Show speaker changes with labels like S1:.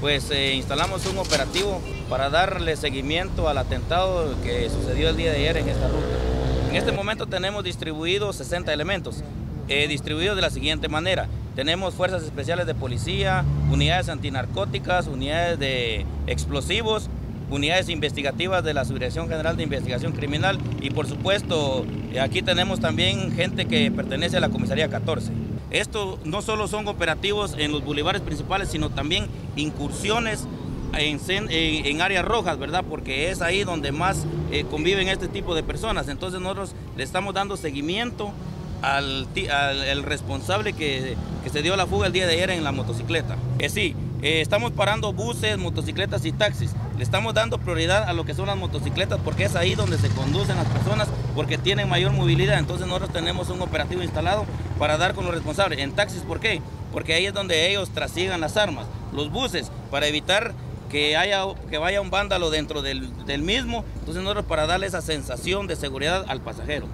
S1: Pues eh, instalamos un operativo para darle seguimiento al atentado que sucedió el día de ayer en esta ruta. En este momento tenemos distribuidos 60 elementos, eh, distribuidos de la siguiente manera. Tenemos fuerzas especiales de policía, unidades antinarcóticas, unidades de explosivos, unidades investigativas de la Subdirección General de Investigación Criminal y por supuesto aquí tenemos también gente que pertenece a la Comisaría 14. Esto no solo son operativos en los bulevares principales, sino también incursiones en, áreas rojas, ¿verdad? Porque es ahí donde más eh, conviven este tipo de personas. Entonces nosotros le estamos dando seguimiento al, responsable que, se dio la fuga el día de ayer en la motocicleta. Eh, sí, eh, estamos parando buses, motocicletas y taxis. Le estamos dando prioridad a lo que son las motocicletas porque es ahí donde se conducen las personas porque tienen mayor movilidad. Entonces nosotros tenemos un operativo instalado para dar con los responsables. En taxis, ¿por qué? Porque ahí es donde ellos trasigan las armas. Los buses, para evitar que, haya, que vaya un vándalo dentro del, del mismo. Entonces nosotros para darle esa sensación de seguridad al pasajero.